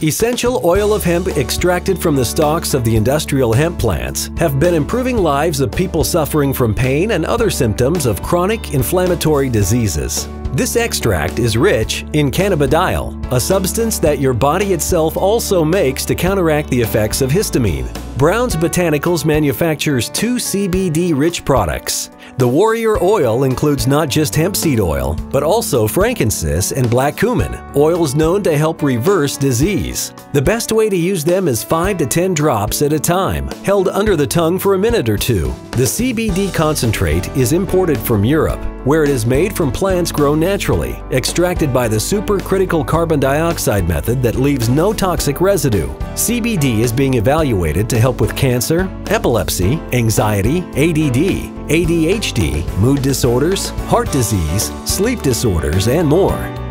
Essential oil of hemp extracted from the stalks of the industrial hemp plants have been improving lives of people suffering from pain and other symptoms of chronic inflammatory diseases. This extract is rich in cannabidiol, a substance that your body itself also makes to counteract the effects of histamine. Brown's Botanicals manufactures two CBD-rich products. The Warrior Oil includes not just hemp seed oil, but also frankincense and black cumin, oils known to help reverse disease. The best way to use them is 5 to 10 drops at a time, held under the tongue for a minute or two. The CBD concentrate is imported from Europe, where it is made from plants grown naturally, extracted by the supercritical carbon dioxide method that leaves no toxic residue. CBD is being evaluated to help with cancer, epilepsy, anxiety, ADD, ADHD, mood disorders, heart disease, sleep disorders, and more.